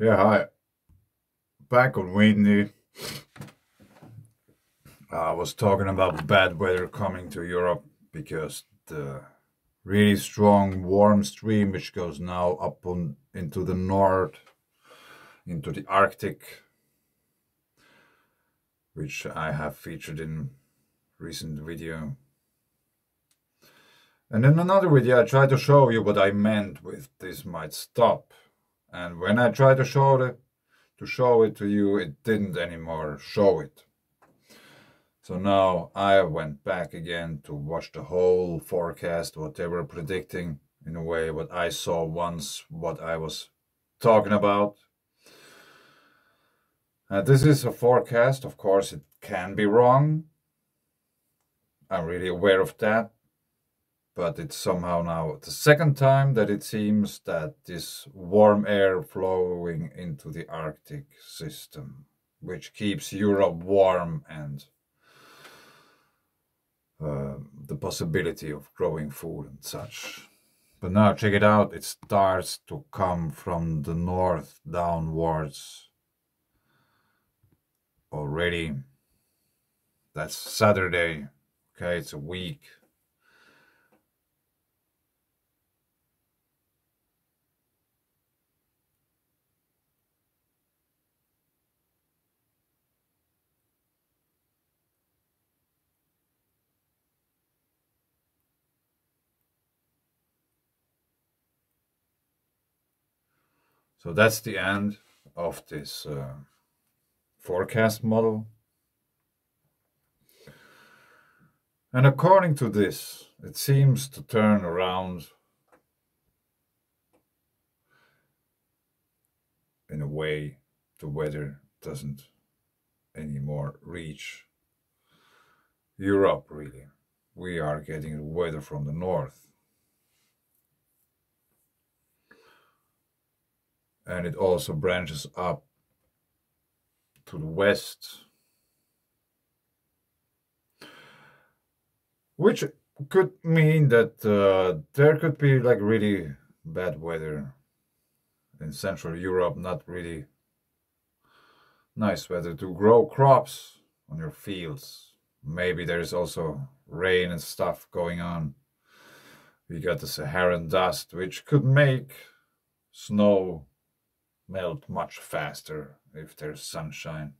Yeah, hi. Back on Windy. I was talking about bad weather coming to Europe because the really strong warm stream which goes now up on into the north into the Arctic which I have featured in recent video. And in another video I tried to show you what I meant with this might stop and when I tried to show it to show it to you it didn't anymore show it. So now I went back again to watch the whole forecast what they were predicting in a way what I saw once what I was talking about. This is a forecast. Of course it can be wrong. I'm really aware of that but it's somehow now the second time that it seems that this warm air flowing into the Arctic system, which keeps Europe warm and uh, the possibility of growing food and such. But now check it out, it starts to come from the north downwards already. That's Saturday. Okay, it's a week So that's the end of this uh, forecast model. And according to this, it seems to turn around in a way the weather doesn't anymore reach Europe really. We are getting weather from the north. And it also branches up to the west which could mean that uh, there could be like really bad weather in central europe not really nice weather to grow crops on your fields. Maybe there's also rain and stuff going on. We got the saharan dust which could make snow melt much faster if there's sunshine,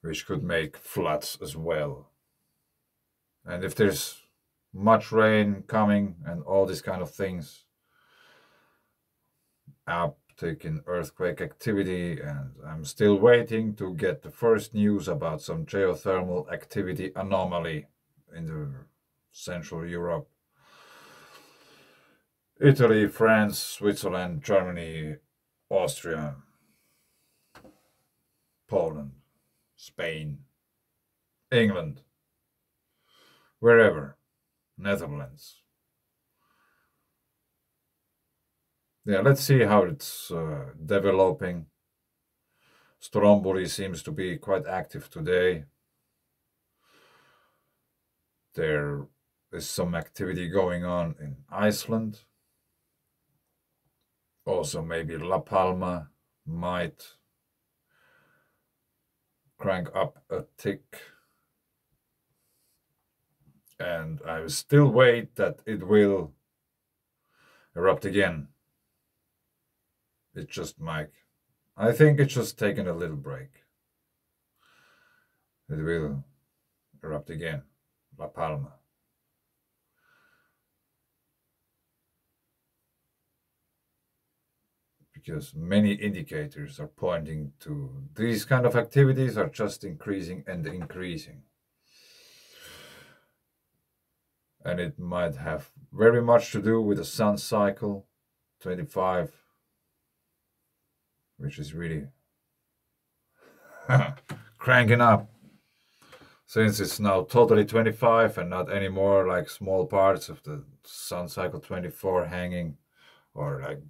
which could make floods as well. And if there's much rain coming and all these kind of things, uptick in earthquake activity, and I'm still waiting to get the first news about some geothermal activity anomaly in the Central Europe Italy, France, Switzerland, Germany, Austria, Poland, Spain, England, wherever, Netherlands. Yeah, let's see how it's uh, developing. Stromboli seems to be quite active today. There is some activity going on in Iceland. Also, maybe La Palma might crank up a tick. And I still wait that it will erupt again. It's just Mike. I think it's just taking a little break. It will erupt again. La Palma. Because many indicators are pointing to these kind of activities are just increasing and increasing. And it might have very much to do with the sun cycle 25, which is really cranking up since it's now totally 25 and not anymore like small parts of the sun cycle 24 hanging or like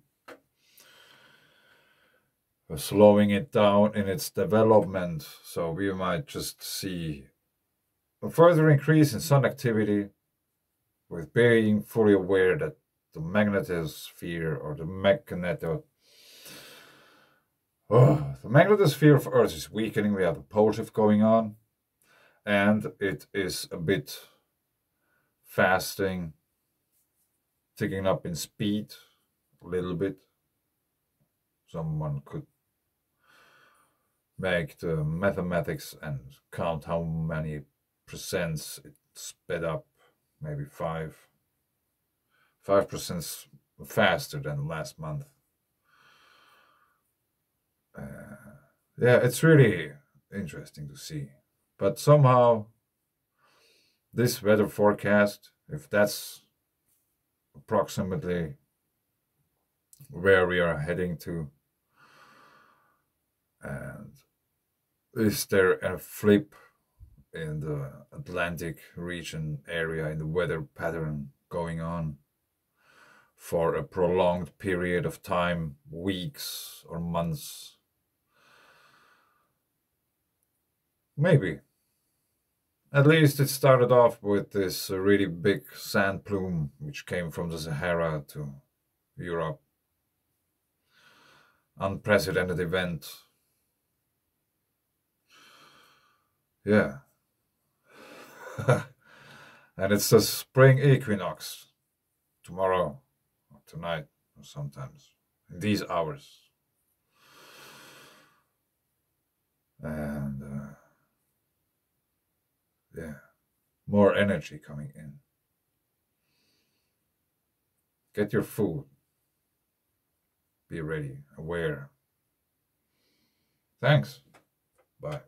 slowing it down in its development. So we might just see a further increase in sun activity with being fully aware that the magnetosphere or the magneto Oh, the magnetosphere of Earth is weakening. We have a pole shift going on, and it is a bit fasting, ticking up in speed a little bit. Someone could make the mathematics and count how many percents it sped up, maybe five, five percent faster than last month. Uh, yeah, it's really interesting to see. But somehow, this weather forecast, if that's approximately where we are heading to, and is there a flip in the Atlantic region area in the weather pattern going on for a prolonged period of time, weeks or months? Maybe. At least it started off with this really big sand plume which came from the Sahara to Europe. Unprecedented event. Yeah. and it's the spring equinox tomorrow, or tonight, or sometimes in these hours. And uh, yeah, more energy coming in. Get your food. Be ready, aware. Thanks. Bye.